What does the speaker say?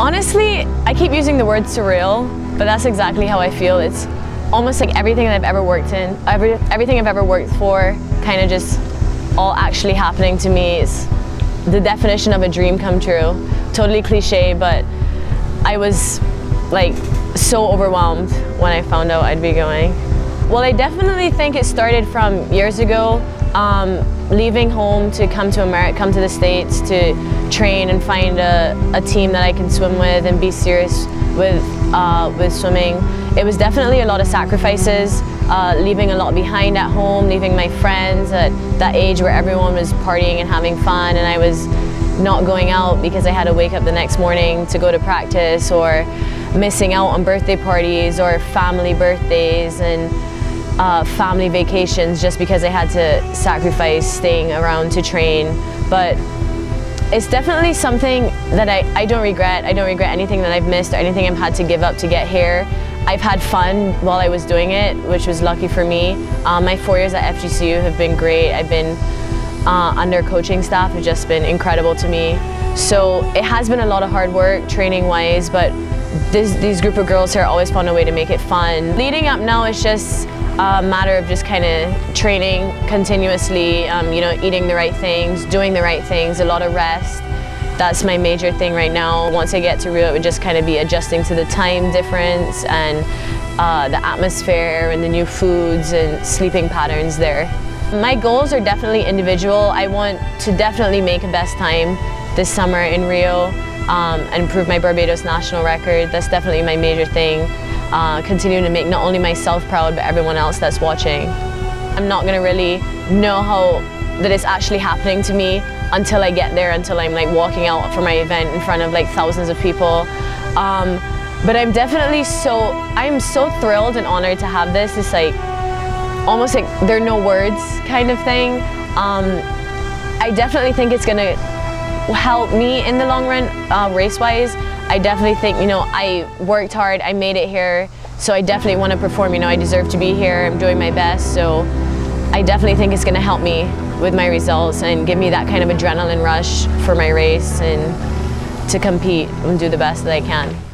Honestly, I keep using the word surreal, but that's exactly how I feel. It's almost like everything that I've ever worked in, every, everything I've ever worked for, kind of just all actually happening to me is the definition of a dream come true. Totally cliche, but I was like so overwhelmed when I found out I'd be going. Well, I definitely think it started from years ago, um, leaving home to come to America, come to the States to train and find a, a team that I can swim with and be serious with, uh, with swimming. It was definitely a lot of sacrifices, uh, leaving a lot behind at home, leaving my friends at that age where everyone was partying and having fun and I was not going out because I had to wake up the next morning to go to practice or missing out on birthday parties or family birthdays and uh, family vacations just because I had to sacrifice staying around to train. But it's definitely something that I, I don't regret. I don't regret anything that I've missed or anything I've had to give up to get here. I've had fun while I was doing it, which was lucky for me. Um, my four years at FGCU have been great. I've been uh, under coaching staff have just been incredible to me. So it has been a lot of hard work training wise, but this, these group of girls here always found a way to make it fun. Leading up now is just a matter of just kind of training continuously, um, you know, eating the right things, doing the right things, a lot of rest. That's my major thing right now. Once I get to Rio, it would just kind of be adjusting to the time difference and uh, the atmosphere and the new foods and sleeping patterns there. My goals are definitely individual. I want to definitely make a best time this summer in Rio um, and improve my Barbados national record. That's definitely my major thing uh, continuing to make not only myself proud but everyone else that's watching. I'm not going to really know how that it's actually happening to me until I get there, until I'm like walking out for my event in front of like thousands of people. Um, but I'm definitely so, I'm so thrilled and honored to have this. It's like almost like there are no words kind of thing. Um, I definitely think it's gonna help me in the long run uh, race-wise. I definitely think, you know, I worked hard, I made it here, so I definitely want to perform. You know, I deserve to be here, I'm doing my best, so I definitely think it's going to help me with my results and give me that kind of adrenaline rush for my race and to compete and do the best that I can.